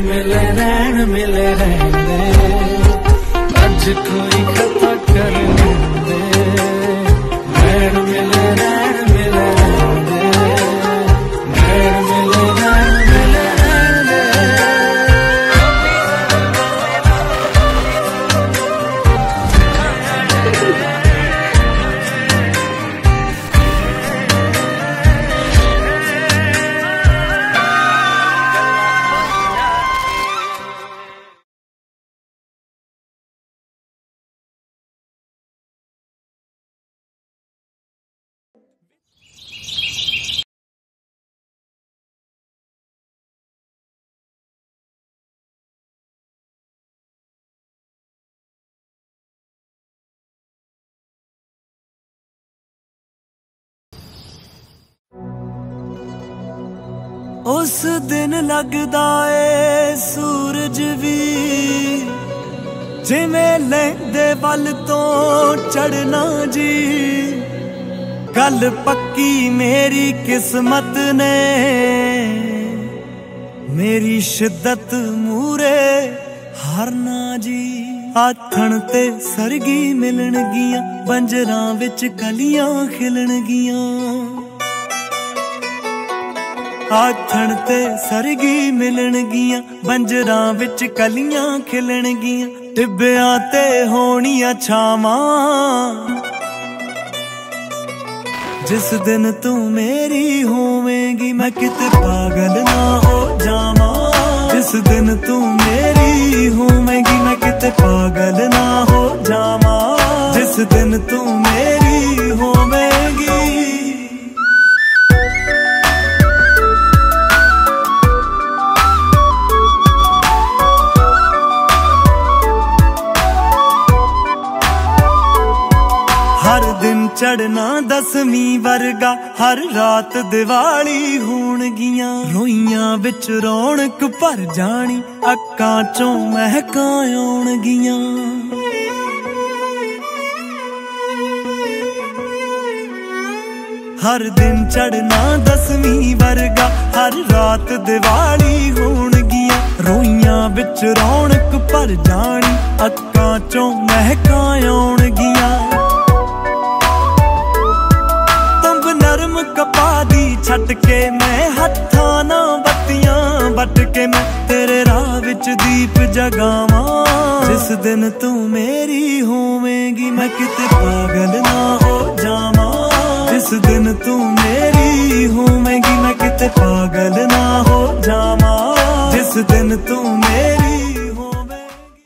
ਬਾਹੋ ਲੈਣ ਦੇ ਮਿਲੇ ਨੈਣ ਮਿਲੇ ਰਹਿਣ ਅੱਜ ਕੋਈ ਖਤਾ ਕਰ ਉਸ ਦਿਨ ਲੱਗਦਾ ਏ ਸੂਰਜ ਵੀ। ਜਿਵੇਂ ਲੈਂਦੇ ਵੱਲ ਤੋਂ ਚੜਨਾ ਜੀ। ਗੱਲ ਪੱਕੀ ਮੇਰੀ ਕਿਸਮਤ ਨੇ। ਮੇਰੀ ਸ਼ਿੱਦਤ ਮੂਰੇ ਹਰਨਾ ਜੀ। ਆਥਣ ਤੇ ਸਰਗੀ ਮਿਲਣਗੀਆਂ, ਬੰਜਰਾਂ ਵਿੱਚ ਕਲੀਆਂ ਖਿਲਣਗੀਆਂ। ਆਥਣ ਤੇ ਸਰਗੀ ਮਿਲਣਗੀਆਂ, ਬੰਜਰਾਂ ਵਿੱਚ ਕਲੀਆਂ ਖਿਲਣਗੀਆਂ, ਟਿੱਬਿਆਂ ਤੇ ਹੋਣੀਆਂ ਛਾਵਾਂ। ਜਿਸ ਦਿਨ ਤੂੰ ਮੇਰੀ ਹੋਵੇਂਗੀ, ਮੈਂ ਕਿਤੇ ਪਾਗਲ ਨਾ ਹੋ ਜਾਵਾਂ। ਜਿਸ ਦਿਨ ਤੂੰ ਮੇਰੀ ਹੋਵੇਂਗੀ, ਮੈਂ ਕਿਤੇ ਪਾਗਲ ਨਾ ਹੋ ਜਾਵਾਂ। ਜਿਸ ਦਿਨ ਤੂੰ ਚੜਨਾ ਦਸਵੀਂ ਵਰਗਾ ਹਰ ਰਾਤ ਦੀਵਾਲੀ ਹੋਣਗੀਆਂ। ਰੋਈਆਂ ਵਿੱਚ ਰੌਣਕ ਭਰ ਜਾਣੀ, ਅੱਖਾਂ ਚੋਂ ਮਹਿਕਾਂ ਆਉਣਗੀਆਂ। ਹਰ ਦਿਨ ਚੜਨਾ ਦਸਵੀਂ ਵਰਗਾ ਹਰ ਰਾਤ ਦੀਵਾਲੀ ਹੋਣਗੀਆਂ। ਰੋਈਆਂ ਵਿੱਚ ਰੌਣਕ ਭਰ ਜਾਣੀ, ਅੱਖਾਂ ਚੋਂ ਮਹਿਕਾਂ ਆਉਣਗੀਆਂ। ਛੱਡ ਕੇ ਮੈਂ ਹੱਥਾਂ ਨਾਲ ਬੱਤੀਆਂ ਵੱਟ ਕੇ ਮੈਂ ਤੇਰੇ ਰਾਹ ਵਿੱਚ ਦੀਪ ਜਗਾਵਾਂ। ਜਿਸ ਦਿਨ ਤੂੰ ਮੇਰੀ ਹੋਵੇਂਗੀ, ਮੈਂ ਕਿਤੇ ਪਾਗਲ ਨਾ ਹੋ ਜਾਵਾਂ। ਜਿਸ ਦਿਨ ਤੂੰ ਮੇਰੀ ਹੋਵੇਂਗੀ, ਮੈਂ ਕਿਤੇ ਪਾਗਲ ਨਾ ਹੋ ਜਾਵਾਂ। ਜਿਸ ਦਿਨ ਤੂੰ ਮੇਰੀ ਹੋਵੇਂਗੀ।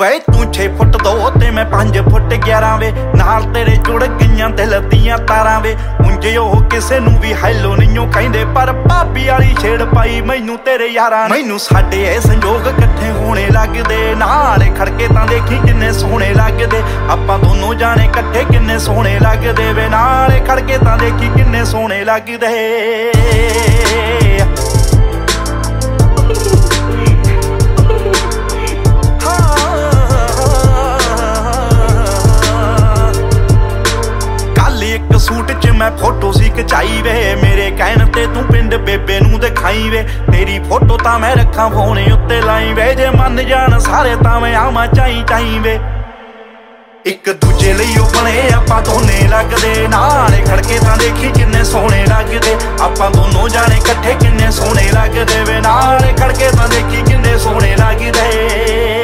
ਵੇ ਤੂੰ 6 ਫੁੱਟ 2 ਤੇ ਮੈਂ 5 ਫੁੱਟ 11 ਵੇ। ਨਾਲ ਤੇਰੇ ਜੁੜ ਗਈਆਂ ਦਿਲ ਦੀਆਂ ਤਾਰਾਂ ਵੇ। ਉਂਝ ਉਹ ਕਿਸੇ ਨੂੰ ਵੀ ਹੈਲੋ ਨਹੀਂਓ ਕਹਿੰਦੇ, ਪਰ ਭਾਬੀ ਵਾਲੀ ਛੇੜ ਪਾਈ ਮੈਨੂੰ ਤੇਰੇ ਯਾਰਾਂ ਮੈਨੂੰ ਸਾਡੇ ਇਹ ਸੰਜੋਗ ਇਕੱਠੇ ਹੋਣੇ ਲੱਗਦੇ। ਨਾਲੇ ਖੜਕੇ ਤਾਂ ਦੇਖੀ ਕਿੰਨੇ ਸੋਹਣੇ ਲੱਗਦੇ। ਆਪਾਂ ਦੋਨੋਂ ਜਾਣੇ ਇਕੱਠੇ ਕਿੰਨੇ ਸੋਹਣੇ ਲੱਗਦੇ ਵੇ। ਨਾਲੇ ਖੜਕੇ ਤਾਂ ਦੇਖੀ ਕਿੰਨੇ ਸੋਹਣੇ ਲੱਗਦੇ। ਤੇ ਬੇਬੇ ਨੂੰ ਦਿਖਾਈ ਵੇ। ਤੇਰੀ ਫੋਟੋ ਤਾਂ ਮੈਂ ਰੱਖਾਂ, ਫੋਨ ਉੱਤੇ ਲਾਈ ਵੇ। ਜੇ ਮੰਨ ਜਾਣ ਸਾਰੇ ਤਾਂ ਮੈਂ ਆਵਾਂ ਚਾਈ ਚਾਈ ਵੇ। ਇੱਕ ਦੂਜੇ ਲਈ ਉਹ ਬਣੇ, ਆਪਾਂ ਦੋਨੇ ਲੱਗਦੇ। ਨਾਲੇ ਖੜਕੇ ਤਾਂ ਦੇਖੀ ਕਿੰਨੇ ਸੋਹਣੇ ਲੱਗਦੇ। ਆਪਾਂ ਦੋਨੋਂ ਜਾਣੇ ਇਕੱਠੇ ਕਿੰਨੇ ਸੋਹਣੇ ਲੱਗਦੇ ਵੇ। ਨਾਲੇ ਖੜਕੇ ਤਾਂ ਦੇਖੀ ਕਿੰਨੇ ਸੋਹਣੇ ਲੱਗਦੇ।